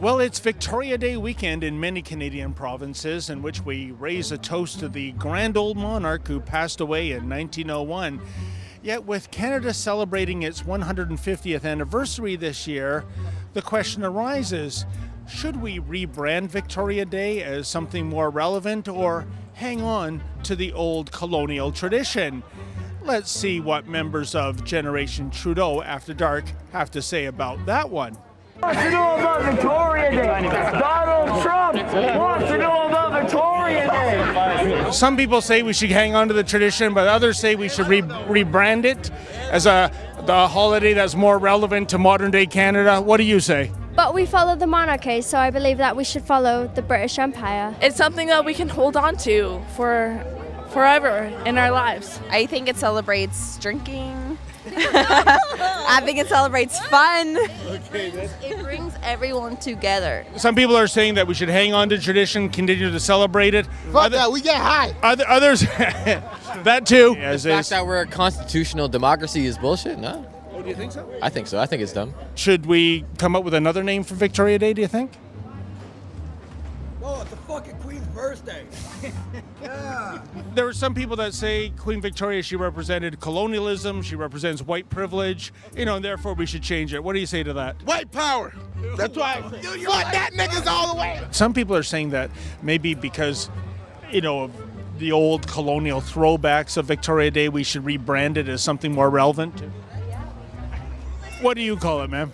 Well, it's Victoria Day weekend in many Canadian provinces, in which we raise a toast to the grand old monarch who passed away in 1901. Yet, with Canada celebrating its 150th anniversary this year, the question arises should we rebrand Victoria Day as something more relevant or hang on to the old colonial tradition? Let's see what members of Generation Trudeau After Dark have to say about that one. Wants to know about Victoria Day. Donald Trump wants to know about Victoria Day. Some people say we should hang on to the tradition, but others say we should re- rebrand it as a the holiday that's more relevant to modern day Canada. What do you say? But we follow the monarchy, so I believe that we should follow the British Empire. It's something that we can hold on to for forever in our lives. I think it celebrates drinking. I think it celebrates fun. It brings everyone together. Some people are saying that we should hang on to tradition, continue to celebrate it. Fuck Other- that, we get high. Other, others, that too. As The fact is. that we're a constitutional democracy is bullshit, no? Oh, do you think so? I think so. I think it's dumb. Should we come up with another name for Victoria Day? Do you think? Oh, it's the fucking Queen's birthday. Yeah. There are some people that say Queen Victoria, she represented colonialism, she represents white privilege, you know, and therefore we should change it. What do you say to that? White power. That's why. Fuck that niggas all the way. Some people are saying that maybe because, you know, of the old colonial throwbacks of Victoria Day, we should rebrand it as something more relevant. What do you call it, ma'am?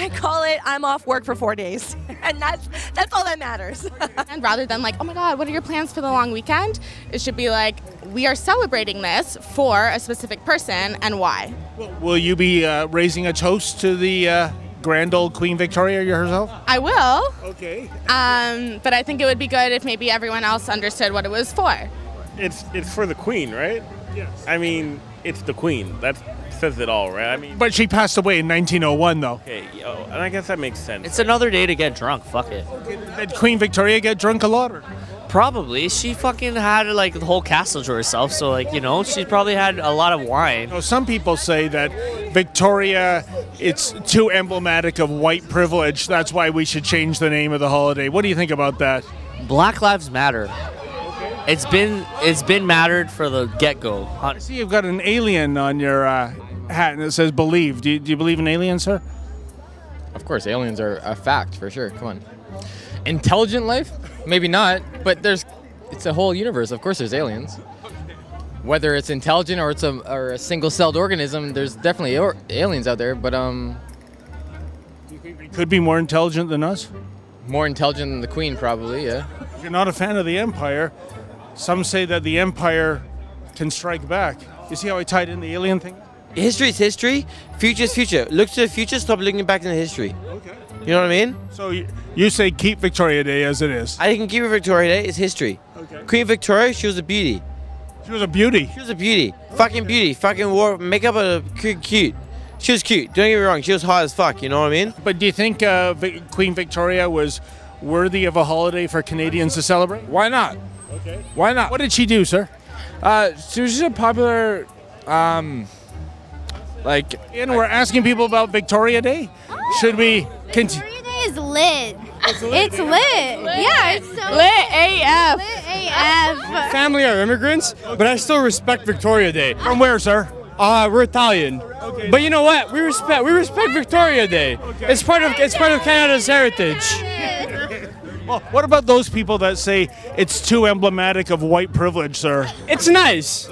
I call it I'm off work for four days. And that's that's all that matters. And rather than like, oh my God, what are your plans for the long weekend? It should be like, we are celebrating this for a specific person and why. Will you be uh, raising a toast to the uh, grand old Queen Victoria herself? I will, Okay. um, but I think it would be good if maybe everyone else understood what it was for. It's it's for the queen, right? Yes. I mean, it's the queen. That says it all, right? I mean, But she passed away in 1901, though. okay, yo, and I guess that makes sense. It's another day to get drunk. Fuck it. Did Queen Victoria get drunk a lot? Or? Probably. She fucking had like the whole castle to herself. So like you know, she probably had a lot of wine. You know, some people say that Victoria, it's too emblematic of white privilege. That's why we should change the name of the holiday. What do you think about that? Black Lives Matter. It's been it's been mattered for the get go. I see you've got an alien on your uh, hat and it says believe. Do you, do you believe in aliens, sir? Of course, aliens are a fact for sure. Come on. Intelligent life? Maybe not, but there's it's a whole universe. Of course, there's aliens. Whether it's intelligent or it's a or a single-celled organism, there's definitely or- aliens out there. But um, Could be more intelligent than us. more intelligent than the queen, probably. Yeah. If you're not a fan of the Empire, some say that the Empire can strike back. You see how I tied in the alien thing? History is history, future is future. Look to the future, stop looking back in the history. Okay. You know what I mean? So you, you say keep Victoria Day as it is. I can keep it Victoria Day, it's history. Okay. Queen Victoria, she was a beauty. She was a beauty. She was a beauty. Fucking beauty. Fucking wore makeup a cute, cute. She was cute. Don't get me wrong. She was hot as fuck. You know what I mean? But do you think uh, Queen Victoria was worthy of a holiday for Canadians to celebrate? Why not? Okay. Why not? What did she do, sir? Uh, she was just a popular, um, like. And we're asking people about Victoria Day. Should we continue? Victoria Day is lit. It's lit. Yeah, it's so Lit AF. lit AF. Family are immigrants, but I still respect Victoria Day. From where, sir? Uh, we're Italian. Okay. But you know what? We respect we respect Victoria Day. Okay. It's part of it's part of Canada's heritage. Well, what about those people that say it's too emblematic of white privilege, sir? It's nice.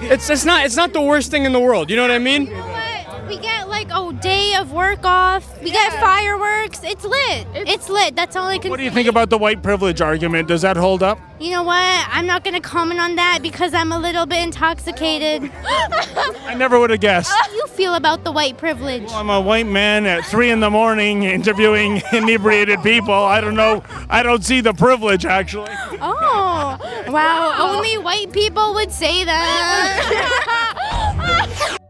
It's it's not it's not the worst thing in the world. You know what I mean? But we get like a day of work off. We get fireworks. It's lit. It's, lit. That's all I can. What do you think about the white privilege argument? Does that hold up? You know what? I'm not gonna comment on that because I'm a little bit intoxicated. I never would have guessed. How do you feel about the white privilege? I'm a white man at three in the morning interviewing inebriated people. I don't know. I don't see the privilege actually. Oh, wow. Only white people would say that.